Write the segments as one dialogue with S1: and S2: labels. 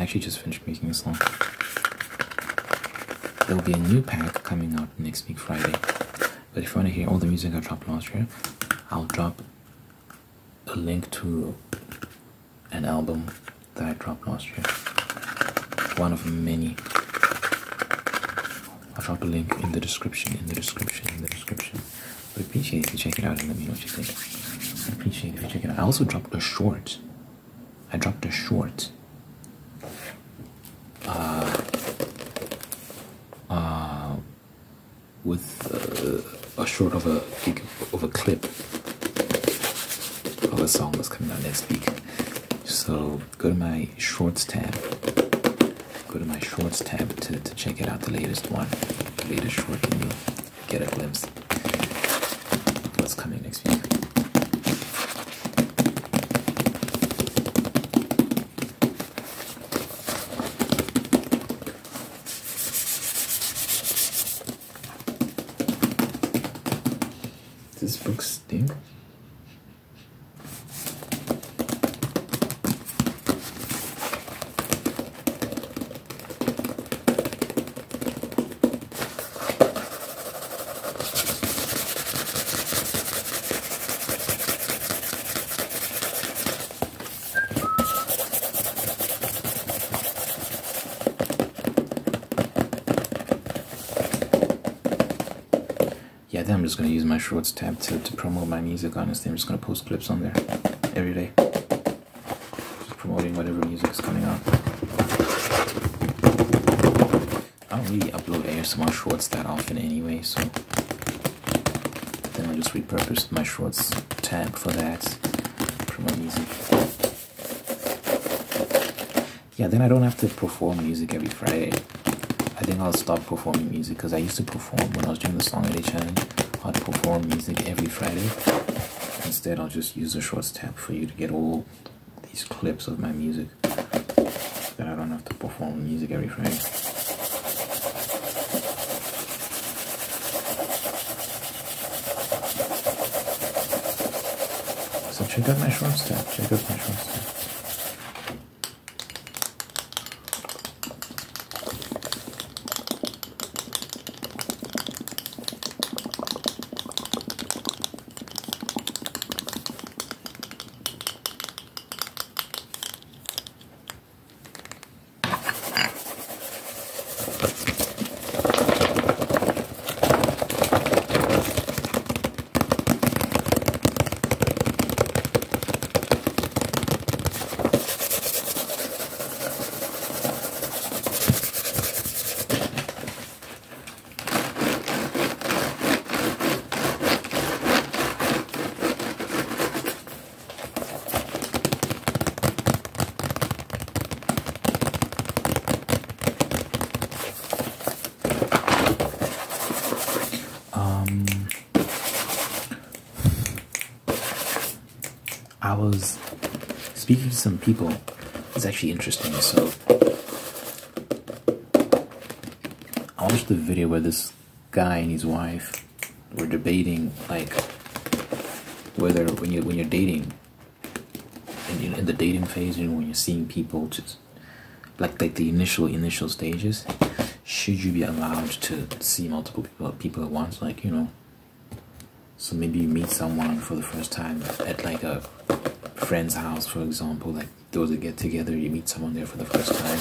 S1: I actually just finished making this song. There'll be a new pack coming out next week Friday. But if you want to hear all the music I dropped last year, I'll drop a link to an album that I dropped last year. One of many. I'll drop a link in the description, in the description, in the description. But appreciate if you check it out and let me know what you think. I appreciate if you check it out. I also dropped a short. I dropped a short. Uh, uh, with uh, a short of a of a clip of a song that's coming out next week. So go to my shorts tab. Go to my shorts tab to, to check it out, the latest one, the latest short, and you'll get a glimpse of what's coming next week. Does this book stink? Yeah, then I'm just gonna use my shorts tab to, to promote my music. Honestly, I'm just gonna post clips on there every day, just promoting whatever music is coming out. I don't really upload ASMR shorts that often anyway, so then I just repurposed my shorts tab for that, promote music. Yeah, then I don't have to perform music every Friday. I think I'll stop performing music because I used to perform when I was doing the Song a Day challenge. I'd perform music every Friday. Instead, I'll just use the shorts tab for you to get all these clips of my music. That I don't have to perform music every Friday. So check out my shorts tab. Check out my shorts tab. I was speaking to some people. It's actually interesting. So, I watched the video where this guy and his wife were debating, like, whether when you when you're dating, and in, in the dating phase, know, when you're seeing people, just like like the initial initial stages, should you be allowed to see multiple people people at once? Like you know, so maybe you meet someone for the first time at like a friend's house, for example. Like those that get together, you meet someone there for the first time,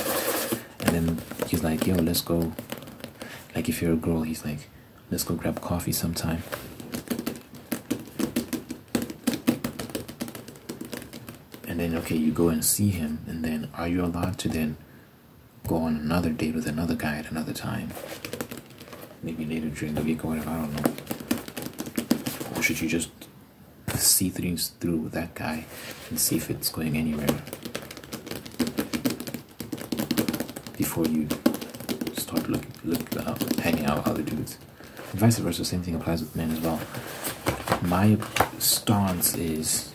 S1: and then he's like, "Yo, let's go." Like if you're a girl, he's like, "Let's go grab coffee sometime." And then okay, you go and see him, and then are you allowed to then go on another date with another guy at another time? Maybe later during the week or whatever. I don't know. Should you just see things through with that guy and see if it's going anywhere before you start look, look uh, hanging out with other dudes? And vice versa, same thing applies with men as well. My stance is,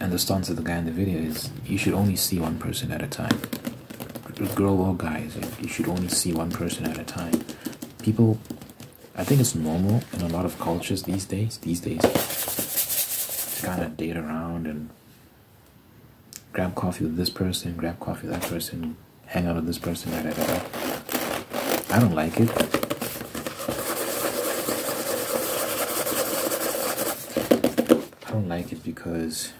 S1: and the stance of the guy in the video is, you should only see one person at a time. Girl or guys, you should only see one person at a time. People I think it's normal in a lot of cultures these days. These days, to kind of date around and grab coffee with this person, grab coffee with that person, hang out with this person, da, da, da. I don't like it. I don't like it because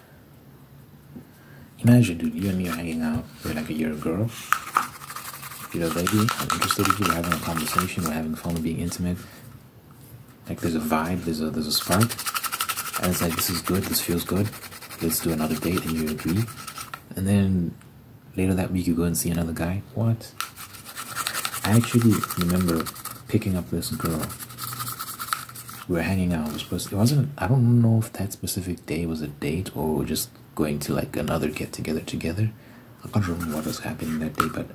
S1: imagine, dude, you and me are hanging out. We're like a year girl. You're a lady. I'm interested in you. We're having a conversation. We're having fun. We're being intimate. Like there's a vibe. There's a there's a spark. And it's like this is good. This feels good. Let's do another date, and you agree. And then later that week, you go and see another guy. What? I actually remember picking up this girl. We were hanging out. It, was supposed, it wasn't. I don't know if that specific day was a date or just going to like another get together together. I can't remember what was happening that day, but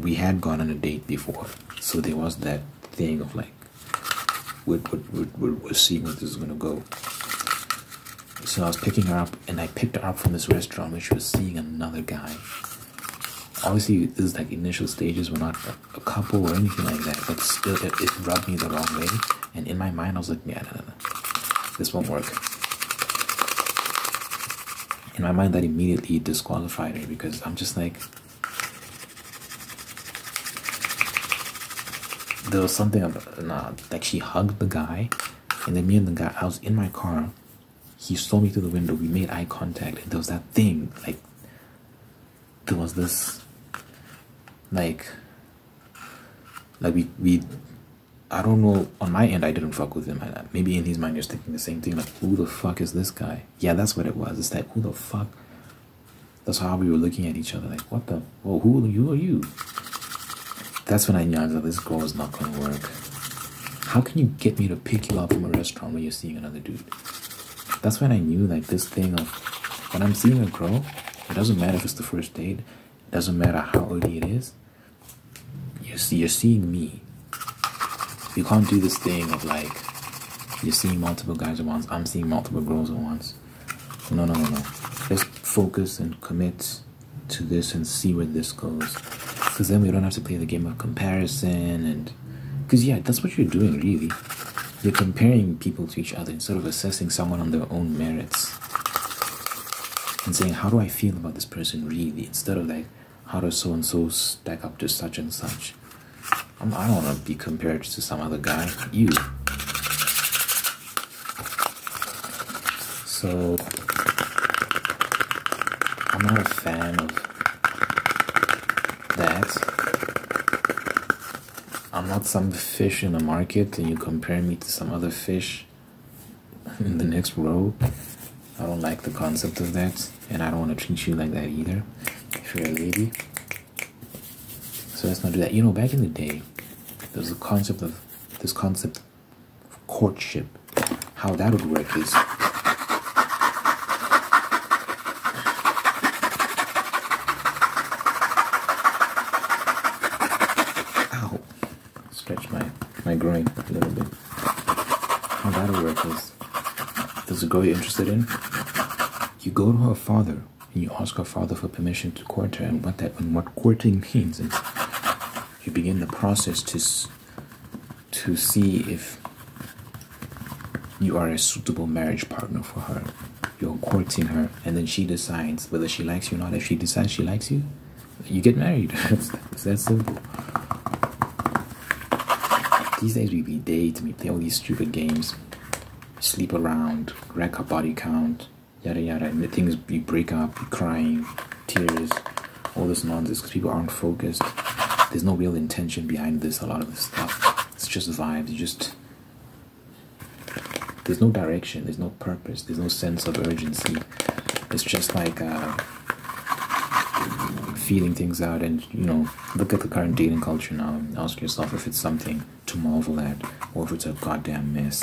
S1: we had gone on a date before, so there was that thing of like, we're, we're, seeing where this is gonna go. So I was picking her up, and I picked her up from this restaurant where she was seeing another guy. Obviously, this is like initial stages. We're not a, couple or anything like that, but still, it, it, rubbed me the wrong way. And in my mind, I was like, yeah, no, no, no, this won't work. In my mind, that immediately disqualified me because I'm just like, there was something about nah, like she hugged the guy, and then me and the guy, I was in my car. He saw me through the window. We made eye contact, and there was that thing like there was this like like we we I don't know on my end I didn't fuck with him maybe in his mind you're thinking the same thing like who the fuck is this guy yeah that's what it was it's like who the fuck that's how we were looking at each other like what the well who, who are you that's when I knew like, this girl is not gonna work. How can you get me to pick you up from a restaurant when you're seeing another dude? That's when I knew like this thing of when I'm seeing a girl, it doesn't matter if it's the first date, it doesn't matter how early it is. You see, you're seeing me. You can't do this thing of like you're seeing multiple guys at once. I'm seeing multiple girls at once. No, no, no, no. Let's focus and commit to this and see where this goes because then we don't have to play the game of comparison and because yeah that's what you're doing really. You're comparing people to each other instead of assessing someone on their own merits. And saying how do i feel about this person really? instead of like how does so and so stack up to such and such? I'm, i do not want to be compared to some other guy. You. So i'm not a fan of that I'm not some fish in the market and you compare me to some other fish in the next row. I don't like the concept of that and I don't want to treat you like that either if you're a lady. So let's not do that. You know, back in the day, there's a concept of this concept of courtship. How that would work is growing a little bit. How that'll work is there's a girl you're interested in. You go to her father and you ask her father for permission to court her, and what that and what courting means is you begin the process to to see if you are a suitable marriage partner for her. You're courting her, and then she decides whether she likes you or not. If she decides she likes you, you get married. it's that simple. These days we, we date, we play all these stupid games, sleep around, rack up body count, yada yada, and the things we break up, we crying, tears, all this nonsense because people aren't focused. There's no real intention behind this, a lot of this stuff. It's just vibes, you just there's no direction, there's no purpose, there's no sense of urgency. It's just like uh, feeling things out and you know look at the current dating culture now and ask yourself if it's something to marvel at or if it's a goddamn mess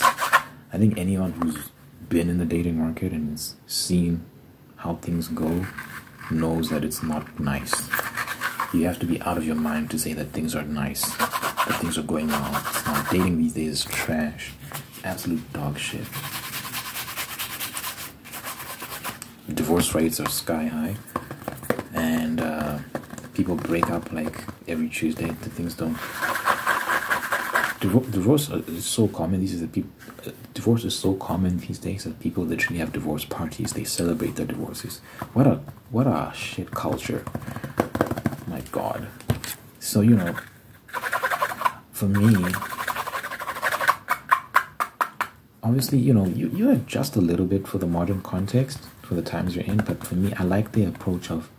S1: i think anyone who's been in the dating market and has seen how things go knows that it's not nice you have to be out of your mind to say that things are nice that things are going well not dating these days is trash absolute dog shit divorce rates are sky high and uh, people break up like every Tuesday. The things don't divorce is so common. These are the people. Uh, divorce is so common these days that people literally have divorce parties. They celebrate their divorces. What a what a shit culture. My God. So you know, for me, obviously, you know, you you adjust a little bit for the modern context for the times you're in. But for me, I like the approach of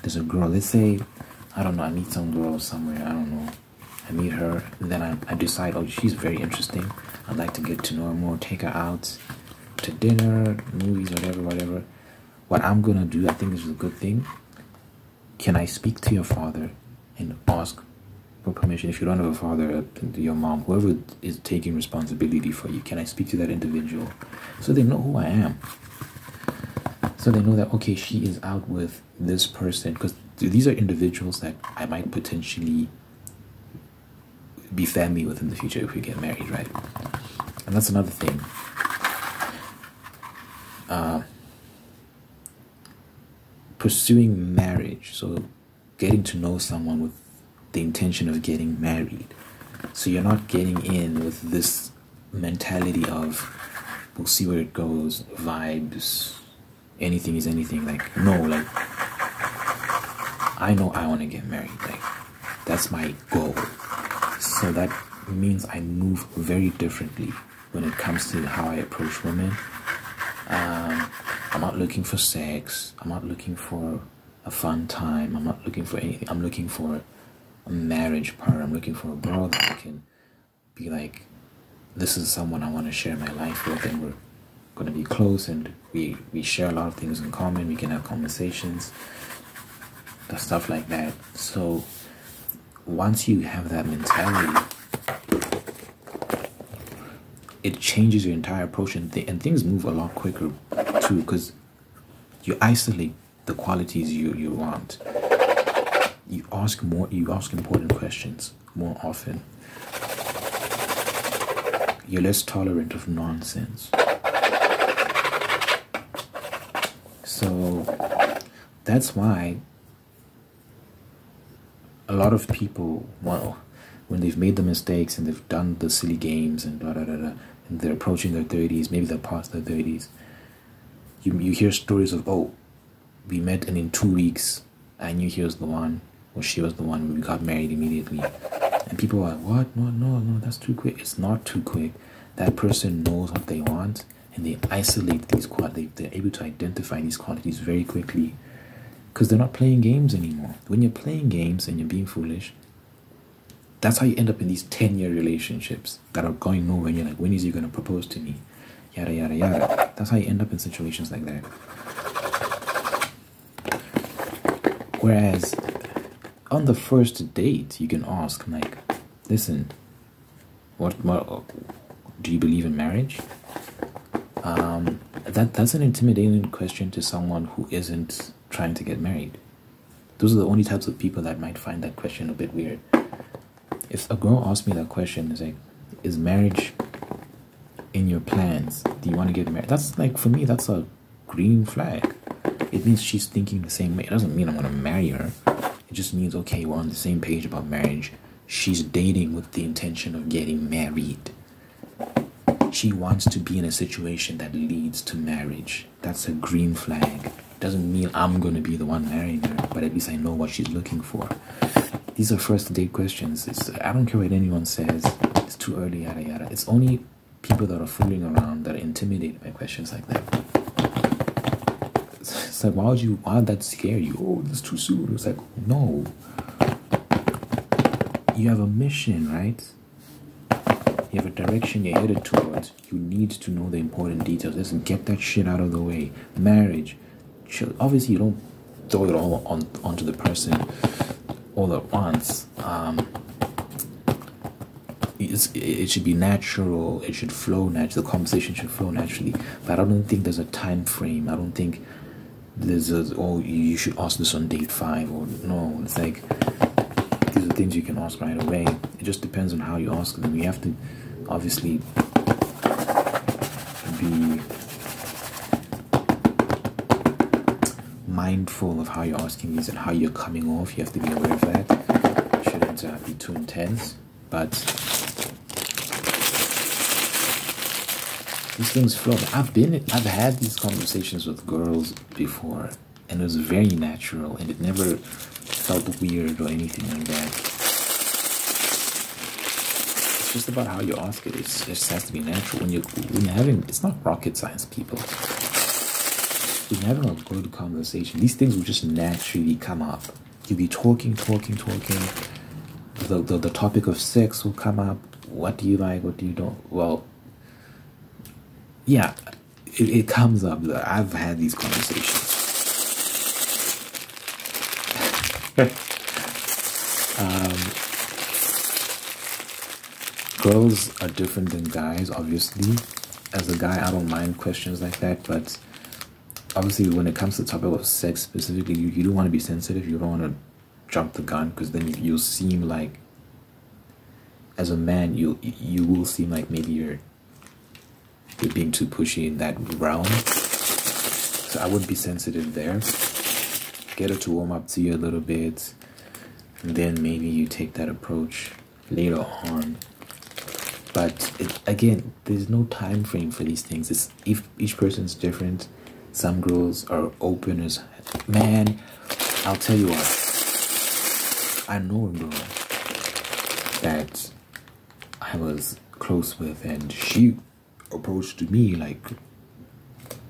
S1: there's a girl. Let's say I don't know. I meet some girl somewhere. I don't know I meet her, then I, I decide, oh, she's very interesting. I'd like to get to know her more, take her out to dinner, movies, whatever, whatever. What I'm gonna do, I think is a good thing. Can I speak to your father and ask for permission? If you don't have a father, uh, your mom, whoever is taking responsibility for you, can I speak to that individual so they know who I am? So they know that okay, she is out with this person because these are individuals that I might potentially be family with in the future if we get married, right? And that's another thing. Uh, pursuing marriage, so getting to know someone with the intention of getting married. So you're not getting in with this mentality of we'll see where it goes, vibes, anything is anything. Like, no, like, I know I want to get married. Like, that's my goal. So that means I move very differently when it comes to how I approach women. Um, I'm not looking for sex. I'm not looking for a fun time. I'm not looking for anything. I'm looking for a marriage partner. I'm looking for a girl that I can be like, this is someone I want to share my life with, and we're going to be close, and we we share a lot of things in common. We can have conversations, stuff like that. So once you have that mentality, it changes your entire approach and, th- and things move a lot quicker too because you isolate the qualities you, you want. You ask more, you ask important questions more often. You're less tolerant of nonsense. So that's why a lot of people, well, when they've made the mistakes and they've done the silly games and blah, blah, blah and they're approaching their 30s, maybe they're past their 30s, you, you hear stories of, oh, we met and in two weeks I knew he was the one or she was the one. We got married immediately. And people are like, what? No, no, no, that's too quick. It's not too quick. That person knows what they want and they isolate these qualities. They're able to identify these qualities very quickly because they're not playing games anymore. When you're playing games and you're being foolish, that's how you end up in these 10 year relationships that are going nowhere. And you're like, when is he going to propose to me? Yada, yada, yada. That's how you end up in situations like that. Whereas on the first date, you can ask, like, listen, what, what do you believe in marriage? Um, that that's an intimidating question to someone who isn't trying to get married. Those are the only types of people that might find that question a bit weird. If a girl asks me that question, is like, is marriage in your plans? Do you want to get married? That's like, for me, that's a green flag. It means she's thinking the same way. It doesn't mean I'm going to marry her. It just means, okay, we're on the same page about marriage. She's dating with the intention of getting married. She wants to be in a situation that leads to marriage. That's a green flag doesn't mean I'm going to be the one marrying her, but at least I know what she's looking for. These are first date questions. It's, I don't care what anyone says. It's too early, yada yada. It's only people that are fooling around that are intimidated by questions like that. It's like, why would you, why would that scare you? Oh, that's too soon. It's like, no. You have a mission, right? You have a direction you're headed towards. You need to know the important details. Listen, get that shit out of the way. Marriage, obviously you don't throw it all on onto the person all at once. Um, it should be natural it should flow naturally the conversation should flow naturally but i don't think there's a time frame. I don't think there's a oh you should ask this on date five or no it's like these are things you can ask right away. It just depends on how you ask them. You have to obviously of how you're asking these and how you're coming off. You have to be aware of that. Shouldn't uh, be too intense, but these things flow. I've been, I've had these conversations with girls before, and it was very natural, and it never felt weird or anything like that. It's just about how you ask it. It's, it just has to be natural when you when you're having. It's not rocket science, people. Having a good conversation, these things will just naturally come up. You'll be talking, talking, talking. The, the, the topic of sex will come up. What do you like? What do you don't? Well, yeah, it, it comes up. I've had these conversations. um, girls are different than guys, obviously. As a guy, I don't mind questions like that, but obviously, when it comes to the topic of sex specifically, you, you do want to be sensitive. You don't want to jump the gun because then you'll seem like, as a man, you you will seem like maybe you're you're being too pushy in that realm. So I would be sensitive there. Get her to warm up to you a little bit, and then maybe you take that approach later on. But it, again, there's no time frame for these things. It's if each person's different. Some girls are open as man. I'll tell you what. I know a girl that I was close with, and she approached me like,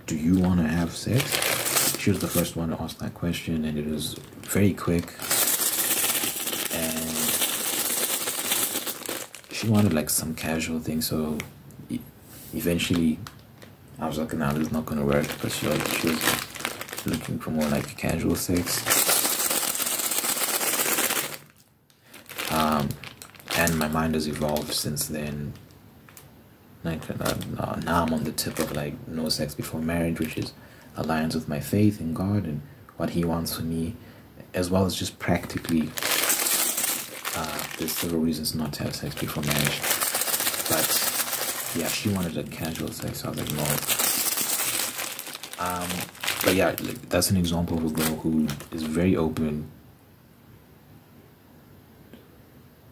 S1: "Do you want to have sex?" She was the first one to ask that question, and it was very quick. And she wanted like some casual thing, so eventually, I was like, "Nah, this is not gonna work," because she like she was looking for more like casual sex. Um, and my mind has evolved since then like uh, now i'm on the tip of like no sex before marriage which is aligns with my faith in god and what he wants for me as well as just practically uh, there's several reasons not to have sex before marriage but yeah she wanted a casual sex so i was like no um, but yeah like, that's an example of a girl who is very open.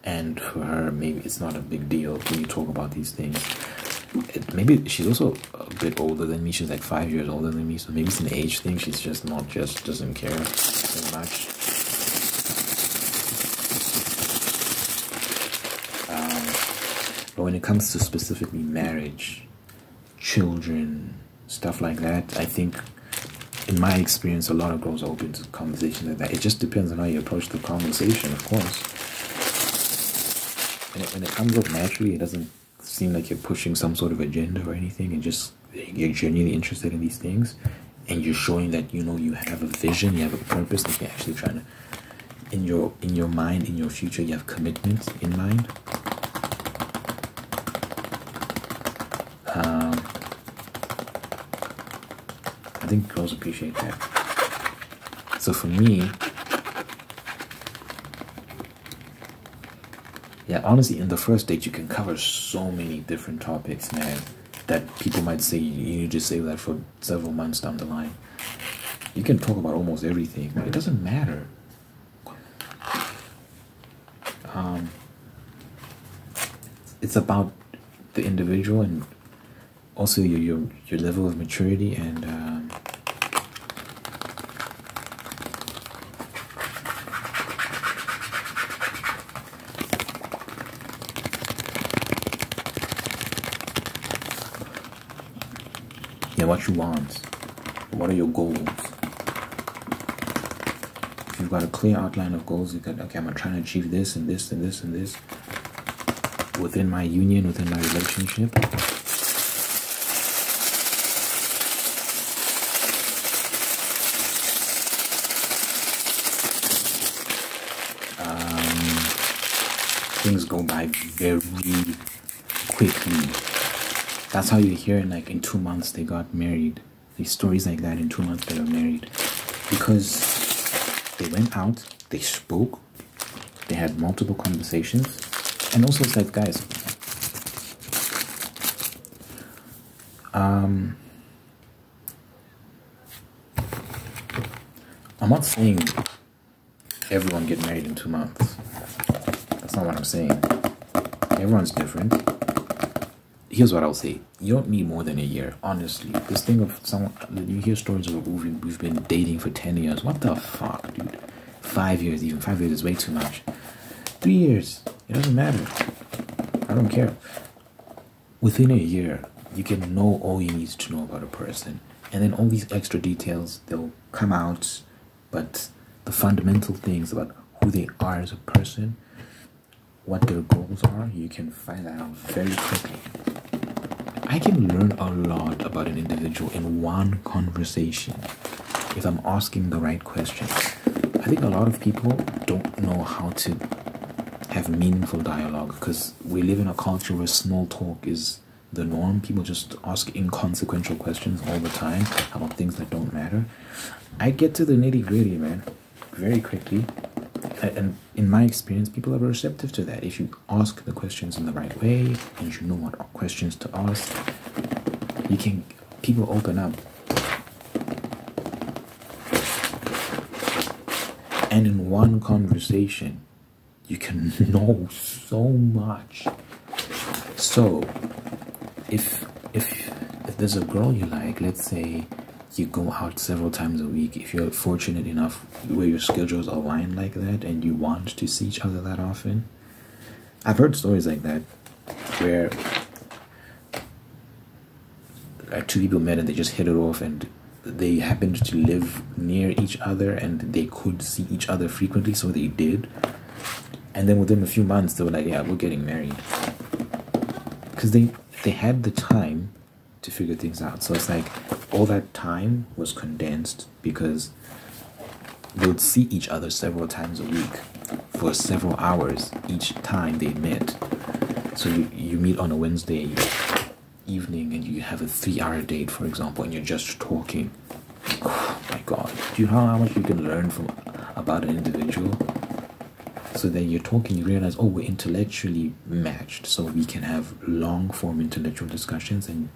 S1: And for her maybe it's not a big deal when you talk about these things. It, maybe she's also a bit older than me. She's like five years older than me. So maybe it's an age thing. She's just not just doesn't care so much um, but when it comes to specifically marriage children stuff like that i think in my experience a lot of girls are open to conversations like that it just depends on how you approach the conversation of course And it, when it comes up naturally, it doesn't seem like you're pushing some sort of agenda or anything, and just you're genuinely interested in these things, and you're showing that you know you have a vision, you have a purpose, that you're actually trying to in your in your mind, in your future, you have commitment in mind. Um, I think girls appreciate that. So for me, yeah, honestly, in the first date, you can cover so many different topics, man, that people might say you need to save that for several months down the line. You can talk about almost everything. It doesn't matter. Um, it's about the individual and also your your, your level of maturity and um, yeah, what you want. What are your goals? If you've got a clear outline of goals, you can okay, I'm trying to achieve this and this and this and this within my union, within my relationship. Go by very quickly. That's how you hear like in two months they got married. These stories like that in two months they were married. Because they went out, they spoke, they had multiple conversations, and also it's like guys. Um I'm not saying everyone get married in two months. That's not what I'm saying. Everyone's different. here's what I'll say: you don't need more than a year. Honestly, this thing of someone you hear stories of we've we've been dating for ten years. What the fuck, dude? Five years, even five years is way too much. Three years, it doesn't matter. I don't care. Within a year, you can know all you need to know about a person, and then all these extra details they'll come out. But the fundamental things about who they are as a person, what their goals are, you can find out very quickly. I can learn a lot about an individual in one conversation if I'm asking the right questions. I think a lot of people don't know how to have meaningful dialogue because we live in a culture where small talk is the norm. People just ask inconsequential questions all the time about things that don't matter. I get to the nitty gritty, man, very quickly. And in my experience, people are receptive to that. If you ask the questions in the right way and you know what questions to ask, you can, people open up. And in one conversation, you can know so much. So, if if if there's a girl you like, let's say you go out several times a week, if you're fortunate enough where your schedules align like that and you want to see each other that often, I've heard stories like that where uh, two people met and they just hit it off and they happened to live near each other and they could see each other frequently, so they did. And then within a few months, they were like, "Yeah, we're getting married," because they they had the time to figure things out. So it's like all that time was condensed because they would see each other several times a week for several hours each time they met. So you, you meet on a Wednesday evening and you have a three hour date, for example, and you're just talking. Oh my god. Do you know how much you can learn from about an individual? So then you're talking, you realize, oh, we're intellectually matched, so we can have long form intellectual discussions and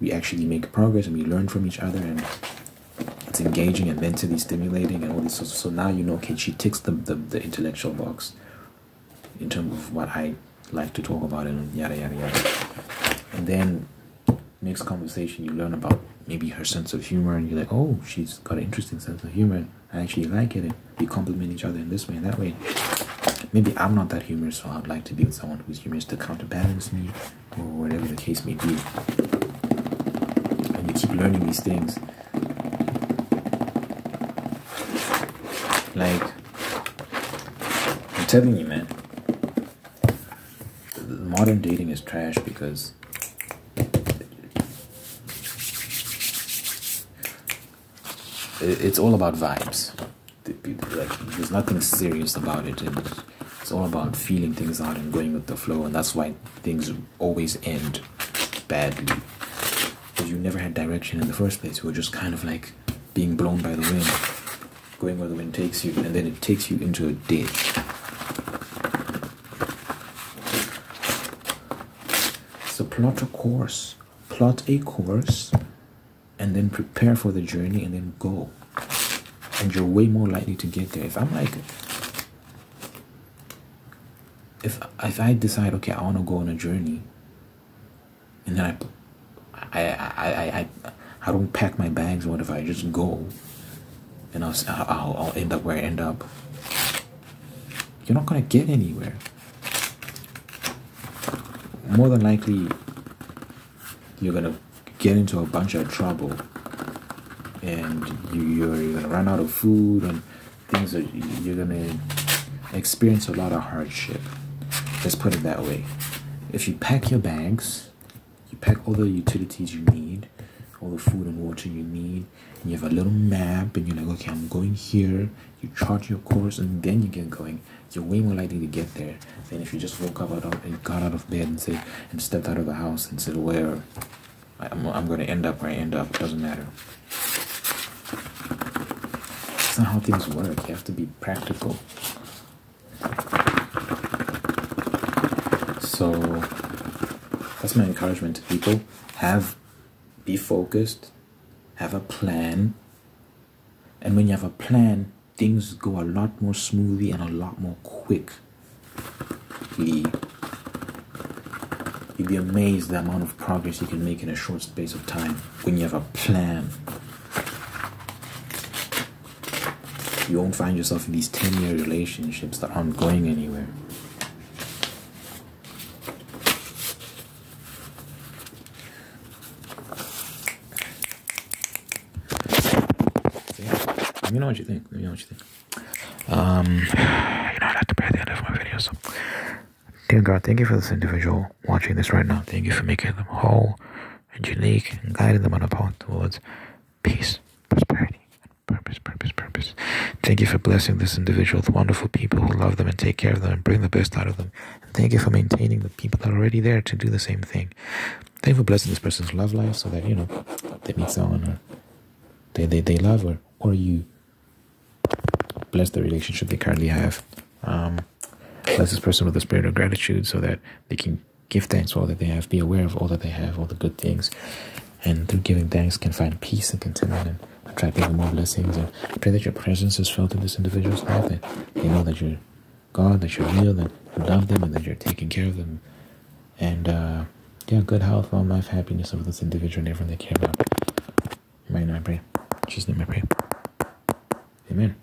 S1: we actually make progress and we learn from each other and it's engaging and mentally stimulating and all this so, so now you know okay she ticks the, the, the intellectual box in terms of what i like to talk about and yada yada yada. And then next conversation you learn about maybe her sense of humor and you're like oh she's got an interesting sense of humor. I actually like it. And we compliment each other in this way and that way. Maybe i'm not that humorous so i'd like to be with someone who's humorous to counterbalance me or whatever the case may be learning these things. Like, I'm telling you, man, modern dating is trash because it's all about vibes. Like, there's nothing serious about it, and it's all about feeling things out and going with the flow, and that's why things always end badly because you never had direction in the first place. You were just kind of like being blown by the wind, going where the wind takes you, and then it takes you into a ditch. So plot a course, plot a course, and then prepare for the journey, and then go. And you're way more likely to get there. If I'm like, if if I decide, okay, I want to go on a journey, and then I I, I, I, I don't pack my bags or whatever. I just go, and I'll, I'll, I'll end up where I end up. You're not gonna get anywhere. More than likely, you're gonna get into a bunch of trouble, and you, you're, you're gonna run out of food, and things are you're gonna experience a lot of hardship. Let's put it that way. If you pack your bags pack all the utilities you need, all the food and water you need, and you have a little map, and you're like, okay, I'm going here. You chart your course, and then you get going. You're way more likely to get there than if you just woke up out of, and got out of bed and said and stepped out of the house and said, where I'm, I'm going to end up where I end up. It doesn't matter. That's not how things work. You have to be practical. So that's my encouragement to people have be focused have a plan and when you have a plan things go a lot more smoothly and a lot more quickly You'd be amazed the amount of progress you can make in a short space of time when you have a plan. You won't find yourself in these 10 year relationships that aren't going anywhere. Let me know what you think. Let me know what you think. Um, you know, I like to pray at the end of my video. So, dear God, thank you for this individual watching this right now. Thank you for making them whole and unique and guiding them on a path towards peace, prosperity, and purpose, purpose, purpose. Thank you for blessing this individual with wonderful people who love them and take care of them and bring the best out of them. And thank you for maintaining the people that are already there to do the same thing. Thank you for blessing this person's love life so that, you know, they meet someone or they, they, they love or, or you bless the relationship they currently have. Um, bless this person with a spirit of gratitude so that they can give thanks for all that they have, be aware of all that they have, all the good things, and through giving thanks can find peace and contentment and attract even more blessings. And I pray that your presence is felt in this individual's life, that they know that you're God, that you're real, that you love them, and that you're taking care of them. And uh, yeah, good health, long life, happiness of this individual and everyone they care about. Right now, I pray. In Jesus' name I pray. Amen.